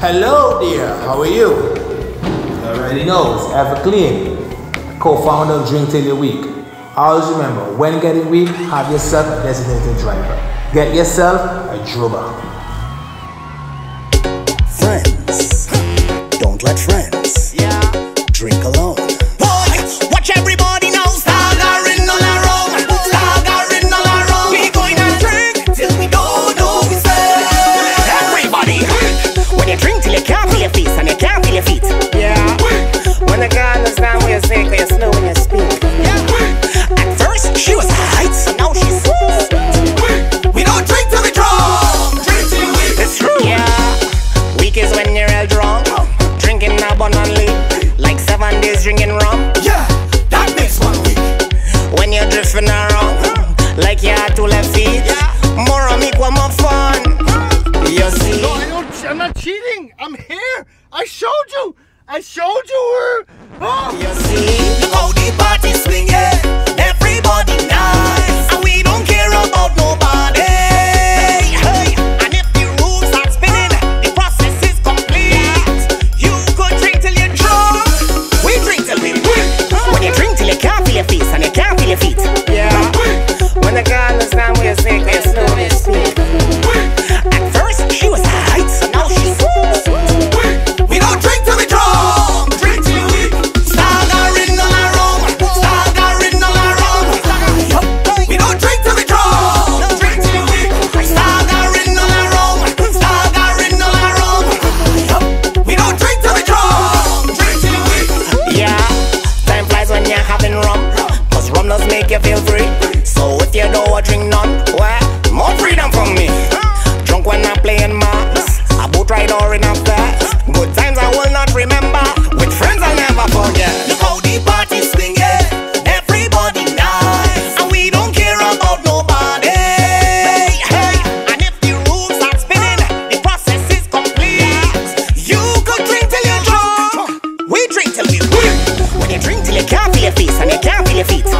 Hello, dear. How are you? Already knows. Eva Everclean, co-founder of Drink Till You're Weak. Always remember, when getting weak, have yourself a designated driver. Get yourself a drover. Friends, don't let friends. drinking rum? Yeah, that makes one weak. When you're drifting around, huh? like you had two left feet. Yeah. More of me, one more fun. You see? No, I don't, I'm not cheating. I'm here. I showed you. I showed you her. Oh. You see? How the party swinging. make you feel free. So if you don't drink none, well, more freedom from me. Drunk when I'm playing maps, a boat ride or in a flat. Good times I will not remember, with friends I'll never forget. Look how the party's swinging, everybody nice, and we don't care about nobody. Hey, and if the rules are spinning, the process is complete. You could drink till you're drunk, we drink till we win. When you drink till you can't feel your face and you can't feel your feet.